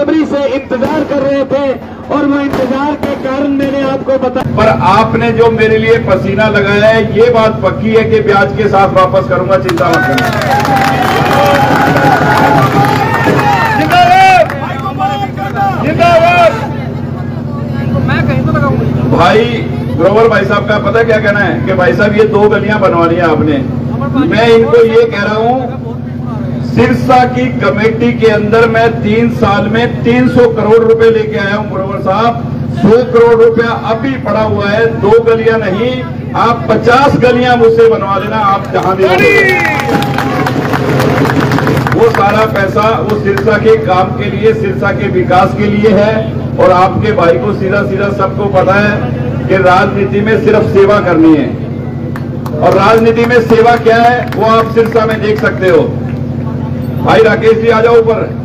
बेसब्री से इंतज़ार कर रहे थे और वो इंतज़ार के कारण मैंने आपको बता पर आपने जो मेरे लिए पसीना लगाया है, ये बात पक्की है कि ब्याज के साथ वापस करूँगा, चिंता मत करना भाई, ग्रोवर भाई साहब का पता क्या कहना है? कि भाई साहब, ये दो गलियाँ बनवानी है आपने। मैं इनको ये कह रहा हूँ सिरसा की कमेटी के अंदर मैं तीन साल में 300 करोड़ रुपए लेके आया हूँ ग्रोवर साहब। 100 करोड़ रुपया अभी पड़ा हुआ है, दो गलियाँ नहीं, आप 50 गलियाँ मुझसे बनवा लेना, आप जहाँ भी वो सारा पैसा वो सिरसा के काम के लिए, सिरसा के विकास के लिए है, और आपके भाई को सीधा सीधा सबको पता है कि राजनीति में सिर्फ़ सेवा करनी है। और राजनीति में सेवा क्या है, वो आप सिरसा में देख सकते हो। भाई राकेश जी आ जाओ ऊपर।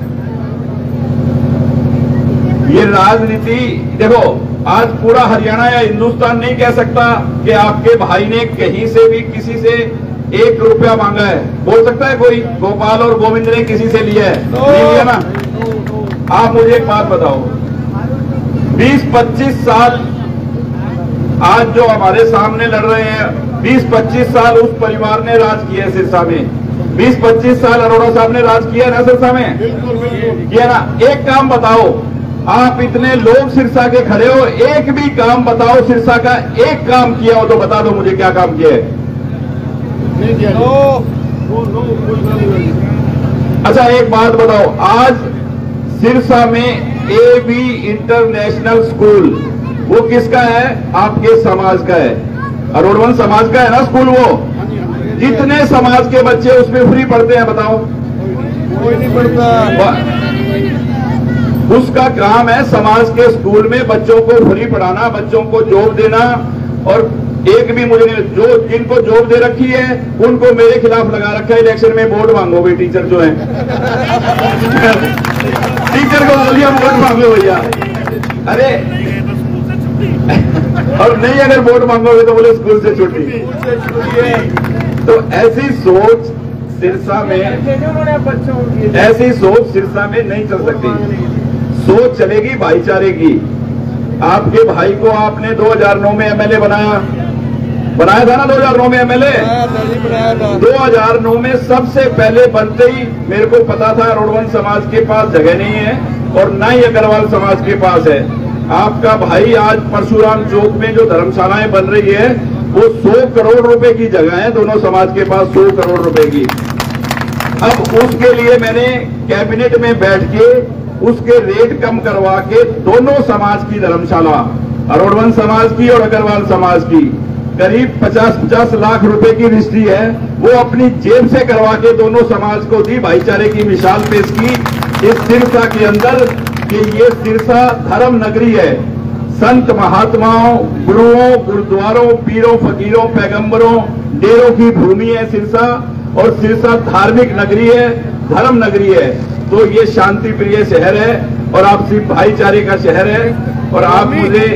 ये राजनीति देखो आज पूरा हरियाणा या हिंदुस्तान नहीं कह सकता कि आपके भाई ने कहीं से भी किसी से एक रुपया मांगा है। बोल सकता है कोई? गोपाल और गोविंद ने किसी से लिया है। नहीं लिया ना? आप मुझे एक बात बताओ। 20-25 साल आज जो हमारे सामने लड़ रहे हैं 20-25 साल उस परिवार ने राज किया है सिरसा में। 20-25 साल अरोड़ा साहब ने राज किया है ना सिरसा में? किया ना? एक काम बताओ आप इतने लोग सिरसा के खड़े हो एक भी काम बताओ सिरसा का एक काम किया हो तो बता दो मुझे क्या काम किया है। अच्छा एक बात बताओ आज सिरसा में ए बी इंटरनेशनल स्कूल वो किसका है? आपके समाज का है। अरोड़वन समाज का है ना स्कूल वो? जितने समाज के बच्चे उसमें फ्री पढ़ते हैं बताओ। कोई नहीं पढ़ता। उसका काम है समाज के स्कूल में बच्चों को फ्री पढ़ाना बच्चों को जॉब देना और एक भी मुझे नहीं जो जिनको जॉब दे रखी है उनको मेरे खिलाफ लगा रखा है इलेक्शन में वोट मांगोगे टीचर जो है। टीचर को बोलिए वोट मांगो भैया। अरे और नहीं अगर वोट मांगोगे तो बोले स्कूल से छुट्टी। तो ऐसी सोच सिरसा में ऐसी सोच सिरसा में नहीं चल सकती। सोच चलेगी भाईचारे की। आपके भाई को आपने 2009 में एमएलए बनाया। बनाया था ना 2009 में एमएलए था। 2009 में सबसे पहले बनते ही मेरे को पता था रोडवन समाज के पास जगह नहीं है और ना ही अग्रवाल समाज के पास है। आपका भाई आज परशुराम चौक में जो धर्मशालाएँ बन रही है वो 100 करोड़ रुपए की जगह है, दोनों समाज के पास 100 करोड़ रुपए की। अब उसके लिए मैंने कैबिनेट में बैठ के उसके रेट कम करवा के दोनों समाज की धर्मशाला, अरोड़वन समाज की और अग्रवाल समाज की, करीब 50-50 लाख रुपए की रजिस्ट्री है, वो अपनी जेब से करवा के दोनों समाज को दी, भाईचारे की मिसाल पेश की, इस सिरसा के अंदर कि ये सिरसा धर्म नगरी है। संत महात्माओं गुरुओं गुरुद्वारों पीरों फकीरों पैगंबरों डेरों की भूमि है सिरसा और सिरसा धार्मिक नगरी है धर्म नगरी है। तो ये शांति प्रिय शहर है और आपसी भाईचारे का शहर है और आप मुझे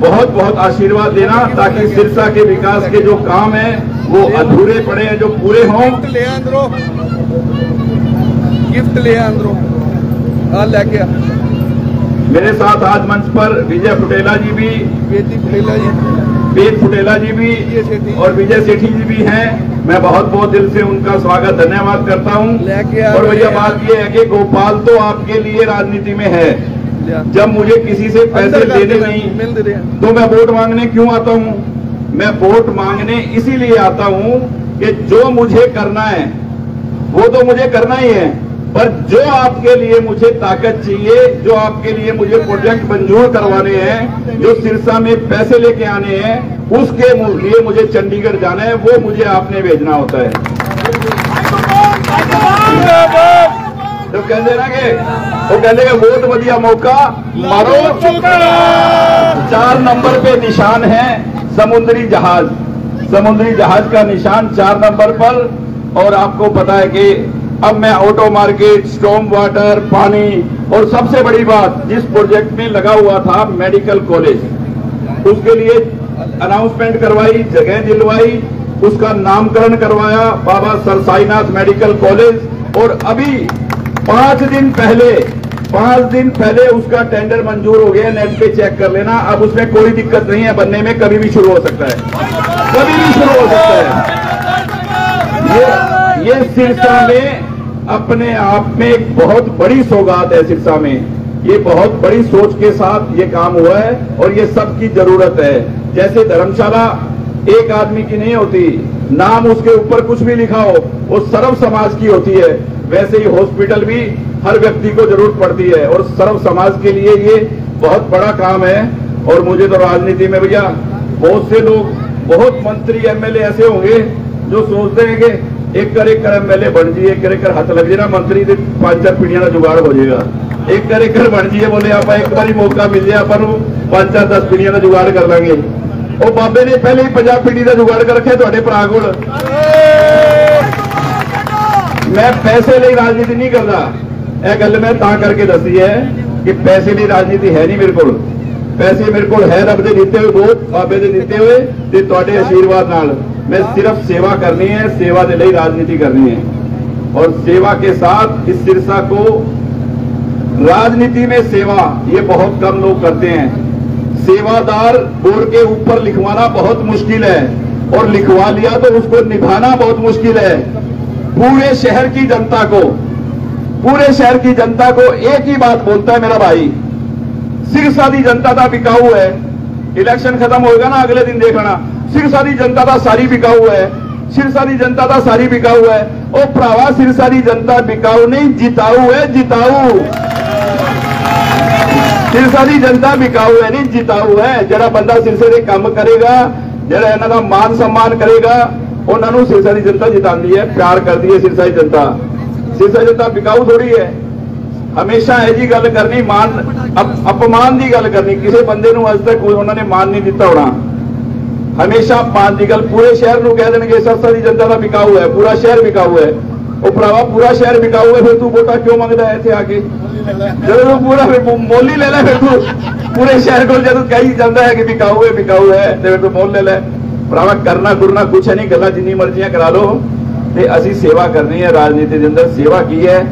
बहुत बहुत आशीर्वाद देना ताकि सिरसा के विकास के जो काम है वो अधूरे पड़े हैं जो पूरे हों। गिफ्ट ले अंदरों गिफ्ट ले अंदरों आ लेके मेरे साथ आज मंच पर विजय फुटेला जी भी बेटी जी। वेद फुटेला जी भी और विजय सेठी जी भी हैं। मैं बहुत बहुत दिल से उनका स्वागत धन्यवाद करता हूँ। और भैया बात ये है कि गोपाल तो आपके लिए राजनीति में है। जब मुझे किसी से पैसे अंदर कर लेने दे, नहीं तो मैं वोट मांगने क्यों आता हूँ? मैं वोट मांगने इसीलिए आता हूँ कि जो मुझे करना है वो तो मुझे करना ही है। पर जो आपके लिए मुझे ताकत चाहिए, जो आपके लिए मुझे प्रोजेक्ट मंजूर करवाने हैं, जो सिरसा में पैसे लेके आने हैं, उसके लिए मुझे चंडीगढ़ जाना है, वो मुझे आपने भेजना होता है। तो कहते ना कि, वो कहते वोट बढ़िया मौका, मारो। चार नंबर पे निशान है समुद्री जहाज़। समुद्री जहाज़ का निशान चार नंबर पर, और आपको पता है कि अब मैं ऑटो मार्केट स्टॉम वाटर पानी और सबसे बड़ी बात, जिस प्रोजेक्ट में लगा हुआ था मेडिकल कॉलेज उसके लिए अनाउंसमेंट करवाई, जगह दिलवाई, उसका नामकरण करवाया Baba sir Sainath medical college और अभी पाँच दिन पहले, पाँच दिन पहले उसका टेंडर मंजूर हो गया नेट पे चेक कर लेना। अब उसमें कोई दिक्कत नहीं है, बनने में कभी भी शुरू हो सकता है। कभी भी शुरू हो सकता है। ये ये सिरसा में अपने आप में एक बहुत बड़ी सौगात है शिक्षा में। ये बहुत बड़ी सोच के साथ ये काम हुआ है और ये सबकी ज़रूरत है। जैसे धर्मशाला एक आदमी की नहीं होती, नाम उसके ऊपर कुछ भी लिखा हो वो सर्व समाज की होती है। वैसे ही हॉस्पिटल भी हर व्यक्ति को ज़रूरत पड़ती है और सर्व समाज के लिए ये बहुत बड़ा काम है। और मुझे तो राजनीति में भैया, बहुत से लोग, बहुत मंत्री एमएलए ऐसे होंगे जो सोचते हैं कि ਇੱਕ ਕਰ ਇੱਕ ਕਰ ਐਮਐਲਏ ਬਣ ਜੀ ਇੱਕ ਕਰ ਇੱਕ ਕਰ ਹੱਥ ਲੱਗ ਜੇ ਨਾ, ਮੰਤਰੀ ਦੇ ਪੰਜ ਚਾਰ ਪੀੜੀਆਂ ਦਾ ਜੁਗਾੜ ਹੋ ਜਾਏਗਾ। ਇੱਕ ਕਰ ਇੱਕ ਕਰ ਬਣ ਜੀਏ ਬੋਲੇ ਆਪਾਂ ਇੱਕ ਵਾਰੀ ਮੌਕਾ ਮਿਲ ਜੇ ਆਪਾਂ ਨੂੰ ਪੰਜ ਚਾਰ ਦਸ ਪੀੜੀਆਂ ਦਾ ਜੁਗਾੜ ਕਰ ਲਾਂਗੇ। ਉਹ ਬਾਬੇ ਨੇ ਪਹਿਲੇ ਹੀ ਪੰਜਾਬ ਪੀੜੀ ਦਾ ਜੁਗਾੜ ਕਰ ਰੱਖਿਆ ਤੁਹਾਡੇ ਭਰਾ ਕੋਲ। ਮੈਂ ਪੈਸੇ ਲਈ ਰਾਜਨੀਤੀ ਨਹੀਂ ਕਰਦਾ। ਇਹ ਗੱਲ ਮੈਂ ਤਾਂ ਕਰਕੇ ਦੱਸੀ ਹੈ ਕਿ ਪੈਸੇ ਲਈ ਰਾਜਨੀਤੀ ਹੈ ਨਹੀਂ ਮੇਰੇ ਕੋਲ। ਪੈਸੇ ਮੇਰੇ ਕੋਲ ਹੈ ਰੱਬ ਦੇ ਦਿੱਤੇ ਹੋਏ, ਬਹੁਤ ਬਾਬੇ ਦੇ ਦਿੱਤੇ ਹੋਏ ਤੇ ਤੁਹਾਡੇ ਆਸ਼ੀਰਵਾਦ ਨਾਲ। मैं सिर्फ़ सेवा करनी है, सेवा के लिए राजनीति करनी है। और सेवा के साथ इस सिरसा को राजनीति में सेवा, ये बहुत कम लोग करते हैं। सेवादार बोर्ड के ऊपर लिखवाना बहुत मुश्किल है, और लिखवा लिया तो उसको निभाना बहुत मुश्किल है। पूरे शहर की जनता को, पूरे शहर की जनता को एक ही बात बोलता है मेरा भाई, सिरसा दी जनता का बिकाऊ है। इलेक्शन खत्म होगा ना अगले दिन देखना। ਸਿਰਸਾ ਦੀ ਜਨਤਾ ਦਾ ਸਾਰੀ ਵਿਕਾਊ ਹੈ ਸਿਰਸਾ ਦੀ ਜਨਤਾ ਦਾ ਸਾਰੀ ਵਿਕਾਊ ਹੈ ਉਹ ਭਰਾਵਾ ਸਿਰਸਾ ਦੀ ਜਨਤਾ ਵਿਕਾਊ ਨਹੀਂ ਜਿਤਾਊ ਹੈ ਜਿਤਾਊ ਸਿਰਸਾ ਦੀ ਜਨਤਾ ਵਿਕਾਊ ਹੈ ਨਹੀਂ ਜਿਤਾਊ ਹੈ ਜਿਹੜਾ ਬੰਦਾ ਸਿਰਸੇ ਦੇ ਕੰਮ ਕਰੇਗਾ ਜਿਹੜਾ ਇਹਨਾਂ ਦਾ ਮਾਨ ਸਨਮਾਨ ਕਰੇਗਾ ਉਹਨਾਂ ਨੂੰ ਸਿਰਸਾ ਦੀ ਜਨਤਾ ਜਿਤਾਉਂਦੀ ਹੈ ਪਿਆਰ ਕਰਦੀ ਹੈ ਸਿਰਸਾ ਦੀ ਜਨਤਾ ਸਿਰਸਾ ਦੀ ਜਨਤਾ ਵਿਕਾਊ ਥੋੜੀ ਹੈ ਹਮੇਸ਼ਾ ਇਹ ਜੀ ਗੱਲ ਕਰਨੀ ਮਾਨ ਅਪਮਾਨ ਦੀ ਗੱਲ ਕਰਨੀ ਕਿਸੇ ਬੰਦੇ ਨੂੰ ਅੱਜ ਤੱਕ ਉਹਨਾਂ ਨੇ ਮਾਨ ਨਹੀਂ ਦਿੱਤਾ ਹੋਣਾ ਹਮੇਸ਼ਾ ਮਾਨ ਦੀ ਗੱਲ ਪੂਰੇ ਸ਼ਹਿਰ ਨੂੰ ਕਹਿ ਦੇਣਗੇ ਸਿਰਸਾ ਦੀ ਜਨਤਾ ਦਾ ਵਿਕਾਊ ਹੈ ਪੂਰਾ ਸ਼ਹਿਰ ਵਿਕਾਊ ਹੈ ਉਹ ਭਰਾਵਾ ਪੂਰਾ ਸ਼ਹਿਰ ਵਿਕਾਊ ਹੈ ਫਿਰ ਤੂੰ ਵੋਟਾਂ ਕਿਉਂ ਮੰਗਦਾ ਹੈ ਇੱਥੇ ਆ ਕੇ ਜਦੋਂ ਤੂੰ ਪੂਰਾ ਫਿਰ ਮੁ- ਮੁੱਲ ਹੀ ਲੈ ਲੈ ਫਿਰ ਤੂੰ ਪੂਰੇ ਸ਼ਹਿਰ ਕੋਲ ਜਦੋਂ ਕਹੀ ਜਾਂਦਾ ਹੈ ਕਿ ਵਿਕਾਊ ਹੈ ਵਿਕਾਊ ਹੈ ਤੇ ਫਿਰ ਤੂੰ ਮੁੱਲ ਲੈ ਲੈ ਭਰਾਵਾ ਕਰਨਾ ਗੁਰਨਾ ਕੁਛ ਨਹੀਂ ਗੱਲਾਂ ਜਿੰਨੀ ਮਰਜ਼ੀਆਂ ਕਰਾ ਲਓ ਤੇ ਅਸੀਂ ਸੇਵਾ ਕਰਨੀ ਹੈ ਰਾਜਨੀਤੀ ਦੇ ਅੰਦਰ ਸੇਵਾ ਕੀ ਹੈ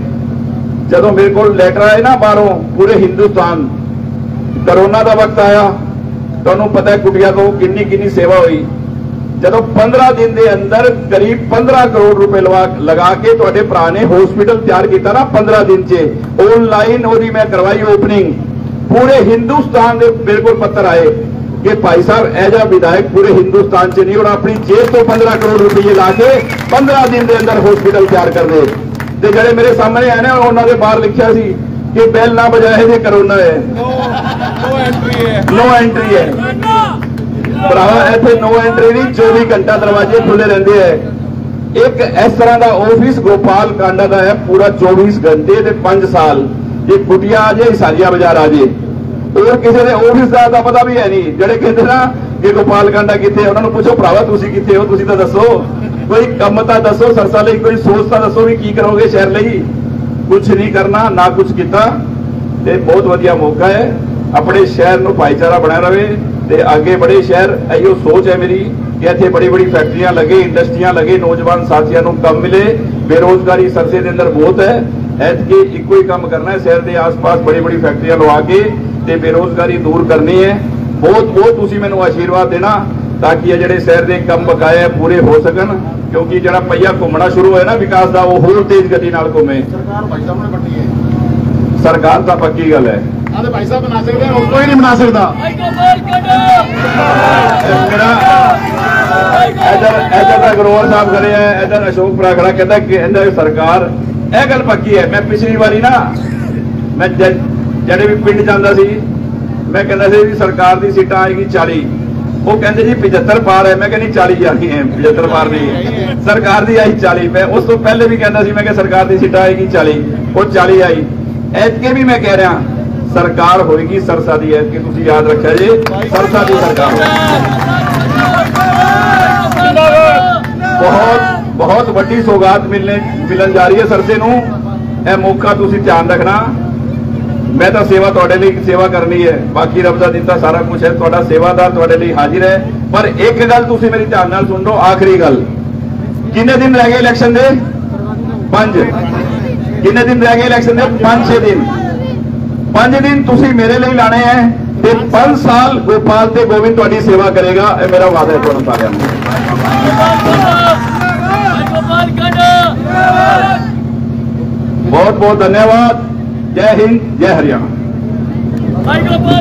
ਜਦੋਂ ਮੇਰੇ ਕੋਲ ਲੈਟਰ ਆਏ ਨਾ ਬਾਹਰੋਂ ਪੂਰੇ ਹਿੰਦੁਸਤਾਨ ਕਰੋਨਾ ਦਾ ਵਕਤ ਆਇਆ ਤੁਹਾਨੂੰ ਪਤਾ ਹੈ ਕੁਟਿਆ ਤੋਂ ਕਿੰਨੀ ਕਿੰਨੀ ਸੇਵਾ ਹੋਈ। ਜਦੋਂ 15 ਦਿਨ ਦੇ ਅੰਦਰ ਕਰੀਬ 15 ਕਰੋੜ ਰੁਪਏ ਲਗਾ ਕੇ ਤੁਹਾਡੇ ਭਰਾ ਨੇ ਹਸਪੀਟਲ ਤਿਆਰ ਕੀਤਾ ਨਾ 15 ਦਿਨ 'ਚ। ਆਨਲਾਈਨ ਉਹਦੀ ਮੈਂ ਕਰਵਾਈ ਓਪਨਿੰਗ ਪੂਰੇ ਹਿੰਦੁਸਤਾਨ ਦੇ ਮੇਰੇ ਕੋਲ ਪੱਤਰ ਆਏ ਕਿ ਭਾਈ ਸਾਹਿਬ, ਇਹ ਜਿਹਾ ਵਿਧਾਇਕ ਪੂਰੇ ਹਿੰਦੁਸਤਾਨ 'ਚ ਨਹੀਂ ਔਰ ਆਪਣੀ ਜੇਬ ਤੋਂ 15 ਕਰੋੜ ਰੁਪਏ ਲਾ ਕੇ 15 ਦਿਨ ਦੇ ਅੰਦਰ ਹਸਪੀਟਲ ਤਿਆਰ ਕਰਦੇ ਤੇ ਜਿਹੜੇ ਮੇਰੇ ਸਾਹਮਣੇ ਆਏ ਨੇ, ਉਹਨਾਂ ਦੇ ਬਾਹਰ ਲਿਖਿਆ ਸੀ ਕਿ ਬੈਲ ਨਾ ਬਜਾਏ ਜੇ ਕਰੋਨਾ ਹੈ। ਨੋ ਐਂਟਰੀ ਹੈ। ਨੋ ਐਂਟਰੀ ਹੈ। ਭਰਾਵਾ ਇੱਥੇ ਨੋ ਐਂਟਰੀ ਨਹੀਂ 24 ਘੰਟਾ ਦਰਵਾਜ਼ੇ ਖੁੱਲੇ ਰਹਿੰਦੇ ਐ ਇੱਕ ਇਸ ਤਰ੍ਹਾਂ ਦਾ ਆਫਿਸ ਗੋਪਾਲ ਕਾਂਡਾ ਦਾ ਹੈ ਪੂਰਾ 24 ਘੰਟੇ ਤੇ 5 ਸਾਲ। ਜੇ ਕੁਟਿਆ ਆ ਜੇ ਸਾਜੀਆ ਬਾਜ਼ਾਰ ਆ ਜੇ। ਹੋਰ ਕਿਸੇ ਦੇ ਆਫਿਸ ਦਾ ਤਾਂ ਪਤਾ ਵੀ ਹੈ ਨਹੀਂ। ਜਿਹੜੇ ਕਹਿੰਦੇ ਨਾ ਕਿ ਗੋਪਾਲ ਕਾਂਡਾ ਕਿੱਥੇ ਹੈ, ਉਹਨਾਂ ਨੂੰ ਪੁੱਛੋ ਭਰਾਵਾ ਤੁਸੀਂ ਕਿੱਥੇ ਹੋ? ਤੁਸੀਂ ਤਾਂ ਦੱਸੋ। ਕੋਈ ਕੰਮ ਤਾਂ ਦੱਸੋ ਸਰਸਾ ਲਈ ਕੋਈ ਸੋਚ ਤਾਂ ਦੱਸੋ ਵੀ ਕੀ ਕਰੋਗੇ ਸ਼ਹਿਰ ਲਈ। ਕੁਝ ਨਹੀਂ ਕਰਨਾ, ਨਾ ਕੁਝ ਕੀਤਾ ਤੇ ਬਹੁਤ ਵਧੀਆ ਮੌਕਾ ਹੈ। ਆਪਣੇ ਸ਼ਹਿਰ ਨੂੰ ਭਾਈਚਾਰਾ ਬਣਿਆ ਰਵੇ ਤੇ ਅੱਗੇ ਬੜੇ ਸ਼ਹਿਰ, ਇਹੋ ਸੋਚ ਹੈ ਮੇਰੀ ਕਿ ਇੱਥੇ ਬੜੀ ਬੜੀ ਫੈਕਟਰੀਆਂ ਲੱਗੇ, ਇੰਡਸਟਰੀਆਂ ਲੱਗੇ, ਨੌਜਵਾਨ ਸਾਥੀਆਂ ਨੂੰ ਕੰਮ ਮਿਲੇ। ਬੇਰੋਜ਼ਗਾਰੀ ਸਰਸੇ ਦੇ ਅੰਦਰ ਬਹੁਤ ਹੈ। ਐਤਕੀ ਇੱਕੋ ਹੀ ਕੰਮ ਕਰਨਾ ਹੈ, ਸ਼ਹਿਰ ਦੇ ਆਸ-ਪਾਸ ਬੜੀ ਬੜੀ ਫੈਕਟਰੀਆਂ ਲਵਾ ਕੇ ਤੇ ਬੇਰੋਜ਼ਗਾਰੀ ਦੂਰ ਕਰਨੀ ਹੈ। ਬਹੁਤ ਬਹੁਤ ਤੁਸੀਂ ਮੈਨੂੰ ਆਸ਼ੀਰਵਾਦ ਦੇਣਾ। ਤਾਂ ਕਿ ਇਹ ਜਿਹੜੇ ਸ਼ਹਿਰ ਦੇ ਕੰਮ ਬਕਾਏ ਹੈ ਪੂਰੇ ਹੋ ਸਕਣ ਕਿਉਂਕਿ ਜਿਹੜਾ ਪਈਆ ਘੁੰਮਣਾ ਸ਼ੁਰੂ ਹੋਇਆ ਨਾ ਵਿਕਾਸ ਦਾ ਉਹ ਹੋਰ ਤੇਜ਼ ਗਤੀ ਨਾਲ ਘੁੰਮੇ। ਸਰਕਾਰ ਭਾਈ ਸਾਹਿਬ ਨੇ ਵੱਡੀ ਹੈ। ਸਰਕਾਰ ਤਾਂ ਪੱਕੀ ਗੱਲ ਹੈ। ਆਦੇ ਭਾਈ ਸਾਹਿਬ ਬਣਾ ਸਕਦੇ ਹੋਰ ਕੋਈ ਨਹੀਂ ਬਣਾ ਸਕਦਾ। ਇਧਰ ਇਧਰ ਦਾ ਗਰੋਵਰ ਸਾਹਿਬ ਖੜੇ ਆ ਇਧਰ ਅਸ਼ੋਕ ਪ੍ਰਾਖੜਾ ਕਹਿੰਦਾ ਕਿ ਇਹਦਾ ਸਰਕਾਰ ਇਹ ਗੱਲ ਪੱਕੀ ਹੈ। ਮੈਂ ਪਿਛਲੀ ਵਾਰੀ ਨਾ ਮੈਂ ਜਿਹੜੇ ਵੀ ਪਿੰਡ ਜਾਂਦਾ ਸੀ ਮੈਂ ਕਹਿੰਦਾ ਸੀ ਵੀ ਸਰਕਾਰ ਦੀ ਸੀਟਾਂ ਆਏਗੀ 40 ਉਹ ਕਹਿੰਦੇ ਜੀ 75 ਪਾਰ ਹੈ ਮੈਂ ਕਹਿੰਦੀ 40 ਜਾਣੀ ਹੈ 75 ਪਾਰ ਨਹੀਂ ਸਰਕਾਰ ਦੀ ਆਈ 40 ਮੈਂ ਉਸ ਤੋਂ ਪਹਿਲੇ ਵੀ ਕਹਿੰਦਾ ਸੀ, ਮੈਂ ਕਿ ਸਰਕਾਰ ਦੀ ਸੀਟਾਂ ਆਏਗੀ 40 ਉਹ 40 ਆਈ। ਐਤਕੇ ਵੀ ਮੈਂ ਕਹਿ ਰਿਹਾ, ਸਰਕਾਰ ਹੋਏਗੀ ਸਰਸਾ ਦੀ, ਐਤਕੇ ਤੁਸੀਂ ਯਾਦ ਰੱਖਿਆ ਜੀ, ਸਰਸਾ ਦੀ ਸਰਕਾਰ ਬਹੁਤ ਬਹੁਤ ਵੱਡੀ ਸੌਗਾਤ ਮਿਲਨੇ, ਮਿਲਣ ਜਾ ਰਹੀ ਹੈ ਸਰਸੇ ਨੂੰ। ਇਹ ਮੌਕਾ ਤੁਸੀਂ ਧਿਆਨ ਰੱਖਣਾ। ਮੈਂ ਤਾਂ ਸੇਵਾ ਤੁਹਾਡੇ ਲਈ ਸੇਵਾ ਕਰਨੀ ਹੈ ਬਾਕੀ ਰੱਬ ਦਾ ਦਿੱਤਾ ਸਾਰਾ ਕੁਝ ਹੈ ਤੁਹਾਡਾ ਸੇਵਾਦਾਰ ਤੁਹਾਡੇ ਲਈ ਹਾਜ਼ਰ ਹੈ ਪਰ ਇੱਕ ਗੱਲ ਤੁਸੀਂ ਮੇਰੀ ਧਿਆਨ ਨਾਲ ਸੁਣ ਲਓ ਆਖਰੀ ਗੱਲ ਕਿੰਨੇ ਦਿਨ ਰਹਿ ਗਏ ਇਲੈਕਸ਼ਨ ਦੇ ਪੰਜ ਕਿੰਨੇ ਦਿਨ ਰਹਿ ਗਏ ਇਲੈਕਸ਼ਨ ਦੇ 5-6 ਦਿਨ 5 ਦਿਨ ਤੁਸੀਂ ਮੇਰੇ ਲਈ ਲਾਣੇ ਹੈ ਤੇ 5 ਸਾਲ ਗੋਪਾਲ ਤੇ ਗੋਬਿੰਦ ਤੁਹਾਡੀ ਸੇਵਾ ਕਰੇਗਾ ਇਹ ਮੇਰਾ ਵਾਅਦਾ ਹੈ ਤੁਹਾਨੂੰ ਸਾਰਿਆਂ ਨੂੰ ਬਹੁਤ ਬਹੁਤ ਧੰਨਵਾਦ जय हिंद जय हरियाणा। धन्यवाद